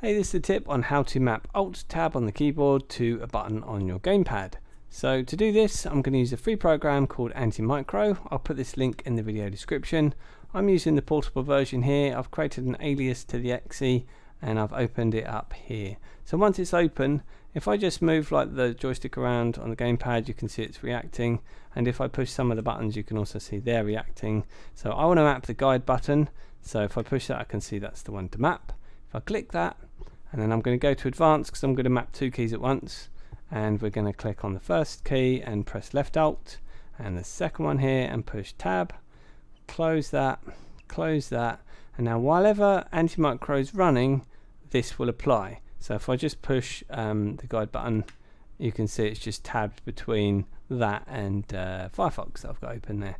Hey, this is a tip on how to map Alt Tab on the keyboard to a button on your gamepad. So to do this, I'm going to use a free program called Antimicro. I'll put this link in the video description. I'm using the portable version here. I've created an alias to the exe and I've opened it up here. So once it's open, if I just move like the joystick around on the gamepad, you can see it's reacting. And if I push some of the buttons, you can also see they're reacting. So I want to map the guide button. So if I push that, I can see that's the one to map. If I click that, and then I'm going to go to advanced because I'm going to map two keys at once. And we're going to click on the first key and press left alt and the second one here and push tab close that close that and now while ever antimicro is running this will apply so if I just push um, the guide button, you can see it's just tabbed between that and uh, Firefox that I've got open there.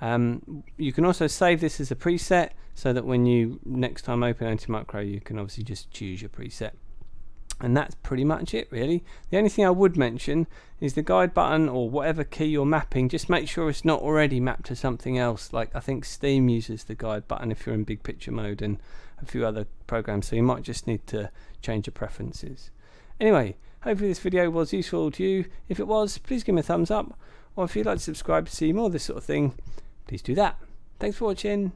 Um, you can also save this as a preset so that when you next time open Antimicro you can obviously just choose your preset. And that's pretty much it really. The only thing I would mention is the guide button or whatever key you're mapping. Just make sure it's not already mapped to something else. Like I think Steam uses the guide button if you're in big picture mode and a few other programs so you might just need to change your preferences. Anyway hopefully this video was useful to you. If it was please give me a thumbs up. Or if you'd like to subscribe to see more of this sort of thing please do that. Thanks for watching